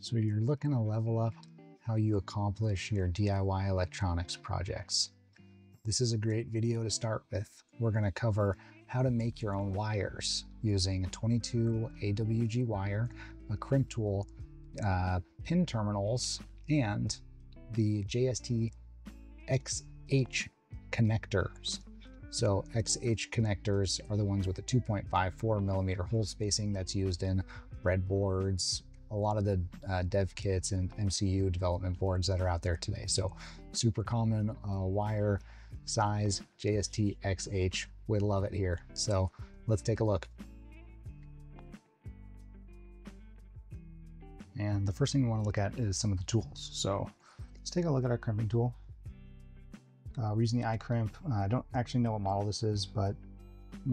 So you're looking to level up how you accomplish your DIY electronics projects. This is a great video to start with. We're going to cover how to make your own wires using a 22 AWG wire, a crimp tool, uh, pin terminals, and the JST XH connectors. So XH connectors are the ones with the 2.54 millimeter hole spacing that's used in breadboards, a lot of the uh, dev kits and MCU development boards that are out there today. So super common uh, wire size JST XH. We love it here. So let's take a look. And the first thing we want to look at is some of the tools. So let's take a look at our crimping tool. Uh, we're using the iCrimp. Uh, I don't actually know what model this is, but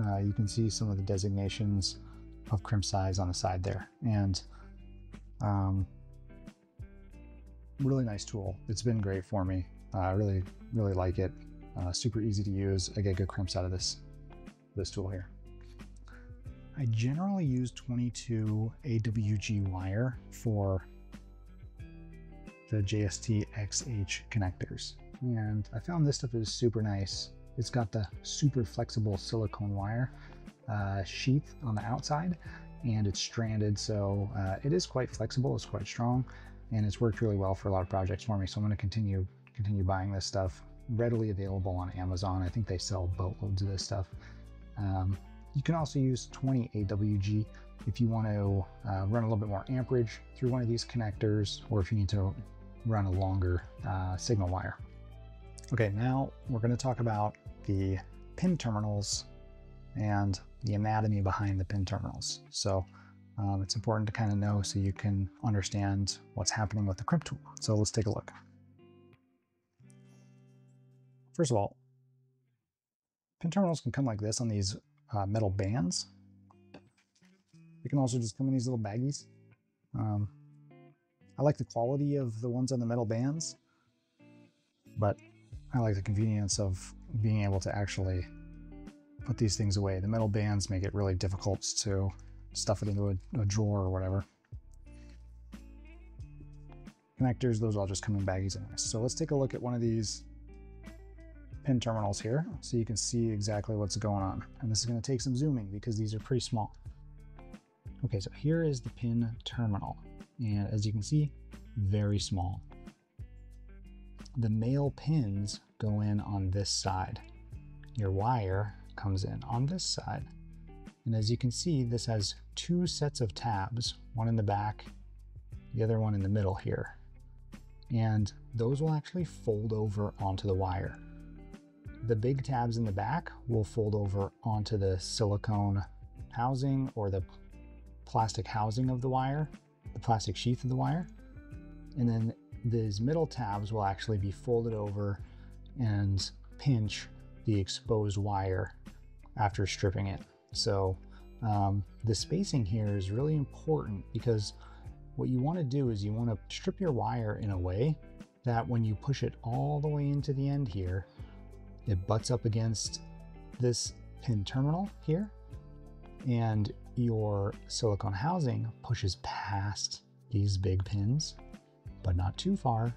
uh, you can see some of the designations of crimp size on the side there. And um, really nice tool. It's been great for me. I really, really like it. Uh, super easy to use. I get good crimps out of this, this tool here. I generally use 22 AWG wire for the JST XH connectors. And I found this stuff is super nice. It's got the super flexible silicone wire uh, sheath on the outside and it's stranded. So uh, it is quite flexible, it's quite strong, and it's worked really well for a lot of projects for me. So I'm gonna continue, continue buying this stuff readily available on Amazon. I think they sell boatloads of this stuff. Um, you can also use 20 AWG if you want to uh, run a little bit more amperage through one of these connectors, or if you need to run a longer uh, signal wire. Okay, now we're going to talk about the pin terminals and the anatomy behind the pin terminals. So um, it's important to kind of know so you can understand what's happening with the crimp tool. So let's take a look. First of all, pin terminals can come like this on these uh, metal bands. They can also just come in these little baggies. Um, I like the quality of the ones on the metal bands, but I like the convenience of being able to actually put these things away. The metal bands make it really difficult to stuff it into a, a drawer or whatever. Connectors, those all just come in baggies anyway. So let's take a look at one of these pin terminals here so you can see exactly what's going on. And this is going to take some zooming because these are pretty small. Okay, so here is the pin terminal. And as you can see, very small. The male pins go in on this side. Your wire comes in on this side. And as you can see, this has two sets of tabs, one in the back, the other one in the middle here. And those will actually fold over onto the wire. The big tabs in the back will fold over onto the silicone housing or the plastic housing of the wire, the plastic sheath of the wire. And then these middle tabs will actually be folded over and pinch the exposed wire after stripping it. So um, the spacing here is really important because what you want to do is you want to strip your wire in a way that when you push it all the way into the end here, it butts up against this pin terminal here and your silicone housing pushes past these big pins, but not too far.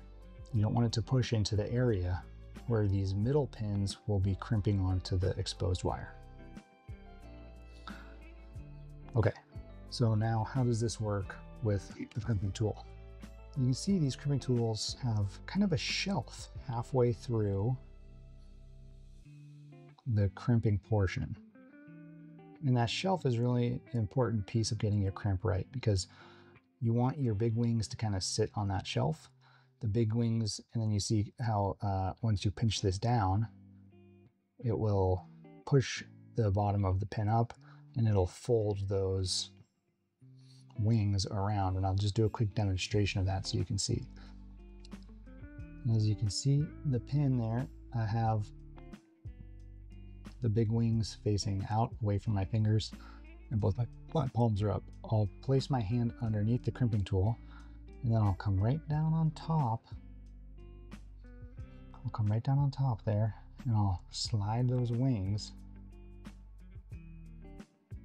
You don't want it to push into the area where these middle pins will be crimping onto the exposed wire. Okay, so now how does this work with the crimping tool? You can see these crimping tools have kind of a shelf halfway through the crimping portion. And that shelf is really an important piece of getting your crimp right because you want your big wings to kind of sit on that shelf. The big wings, and then you see how uh, once you pinch this down, it will push the bottom of the pin up and it'll fold those wings around. And I'll just do a quick demonstration of that so you can see. And as you can see, the pin there, I have the big wings facing out away from my fingers and both my, my palms are up. I'll place my hand underneath the crimping tool and then I'll come right down on top. I'll come right down on top there and I'll slide those wings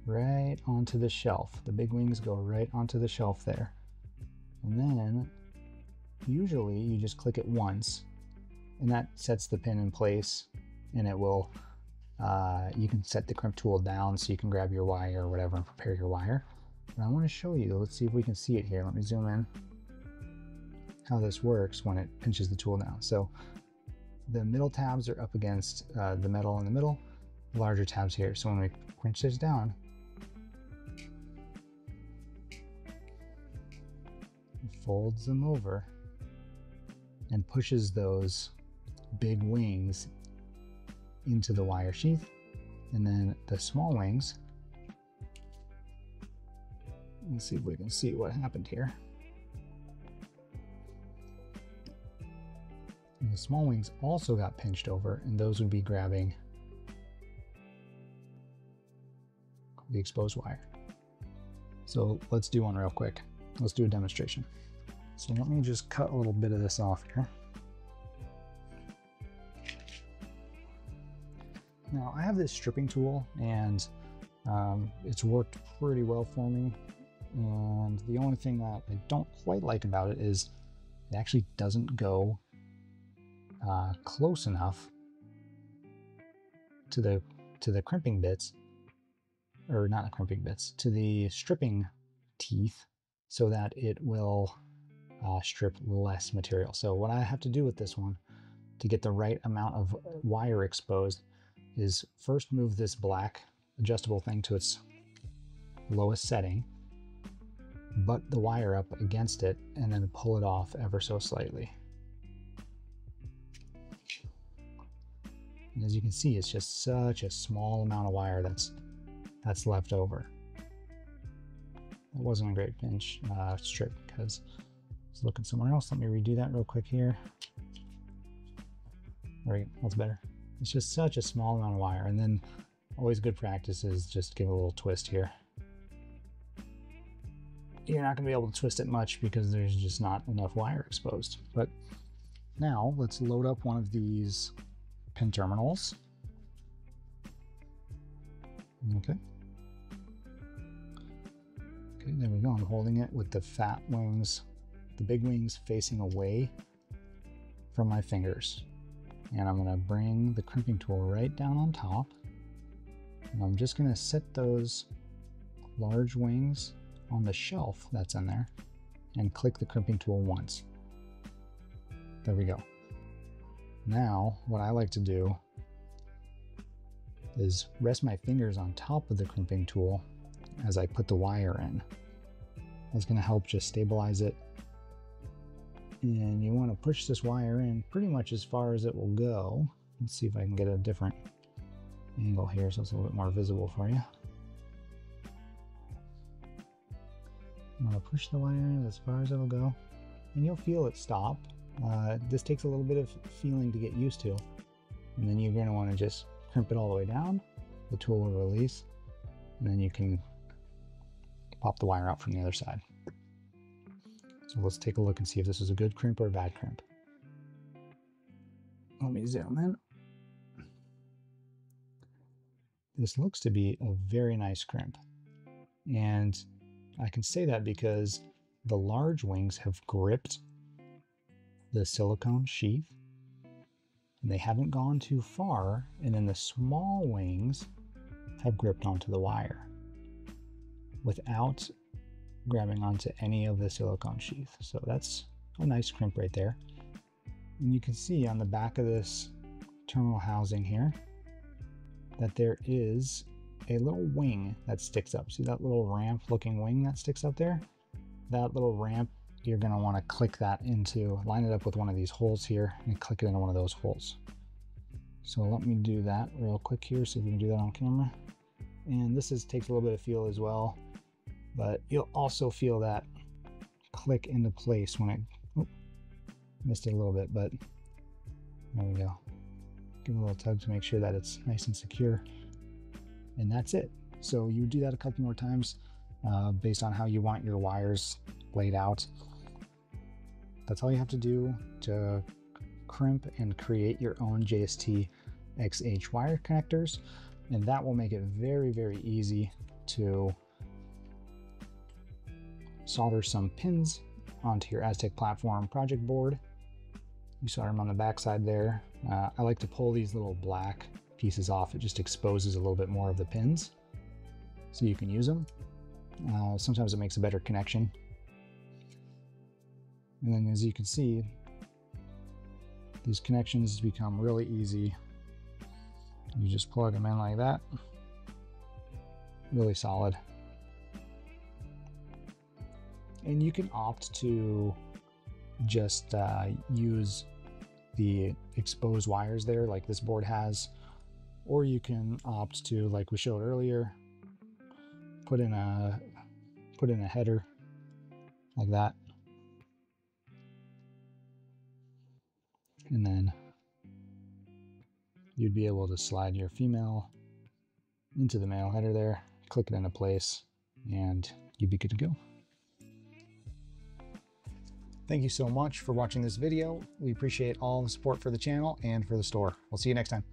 right onto the shelf. The big wings go right onto the shelf there. And then usually you just click it once and that sets the pin in place and it will, uh, you can set the crimp tool down so you can grab your wire or whatever and prepare your wire. But I want to show you, let's see if we can see it here. Let me zoom in how this works when it pinches the tool down. So the middle tabs are up against uh, the metal in the middle, larger tabs here. So when we pinch this down, folds them over and pushes those big wings into the wire sheath. And then the small wings, let's see if we can see what happened here. And the small wings also got pinched over and those would be grabbing the exposed wire. So let's do one real quick. Let's do a demonstration. So let me just cut a little bit of this off here. Now I have this stripping tool and um, it's worked pretty well for me. And the only thing that I don't quite like about it is it actually doesn't go uh, close enough to the to the crimping bits, or not the crimping bits, to the stripping teeth, so that it will uh, strip less material. So what I have to do with this one to get the right amount of wire exposed is first move this black adjustable thing to its lowest setting, butt the wire up against it, and then pull it off ever so slightly. And as you can see, it's just such a small amount of wire that's that's left over. It wasn't a great pinch uh, strip because it's looking somewhere else. Let me redo that real quick here. There go, that's better. It's just such a small amount of wire. And then always good practice is just give a little twist here. You're not gonna be able to twist it much because there's just not enough wire exposed. But now let's load up one of these pin terminals. Okay. Okay, there we go. I'm holding it with the fat wings, the big wings facing away from my fingers. And I'm gonna bring the crimping tool right down on top. And I'm just gonna set those large wings on the shelf that's in there and click the crimping tool once. There we go. Now, what I like to do is rest my fingers on top of the crimping tool as I put the wire in. That's going to help just stabilize it. And you want to push this wire in pretty much as far as it will go. Let's see if I can get a different angle here so it's a little bit more visible for you. I'm going to push the wire in as far as it'll go. And you'll feel it stop uh, this takes a little bit of feeling to get used to. And then you're going to want to just crimp it all the way down. The tool will release. And then you can pop the wire out from the other side. So let's take a look and see if this is a good crimp or a bad crimp. Let me zoom in. This looks to be a very nice crimp. And I can say that because the large wings have gripped the silicone sheath. And they haven't gone too far, and then the small wings have gripped onto the wire without grabbing onto any of the silicone sheath. So that's a nice crimp right there. And you can see on the back of this terminal housing here that there is a little wing that sticks up. See that little ramp looking wing that sticks up there? That little ramp you're going to want to click that into, line it up with one of these holes here and click it into one of those holes. So let me do that real quick here, see if we can do that on camera. And this is takes a little bit of feel as well, but you'll also feel that click into place when it, oh, missed it a little bit, but there we go. Give it a little tug to make sure that it's nice and secure. And that's it. So you would do that a couple more times uh, based on how you want your wires laid out. That's all you have to do to crimp and create your own JST XH wire connectors. And that will make it very, very easy to solder some pins onto your Aztec platform project board. You saw them on the back side there. Uh, I like to pull these little black pieces off. It just exposes a little bit more of the pins so you can use them. Uh, sometimes it makes a better connection. And then as you can see, these connections become really easy. You just plug them in like that. Really solid. And you can opt to just uh, use the exposed wires there like this board has, or you can opt to, like we showed earlier, put in a put in a header like that. And then you'd be able to slide your female into the male header there, click it into place, and you'd be good to go. Thank you so much for watching this video. We appreciate all the support for the channel and for the store. We'll see you next time.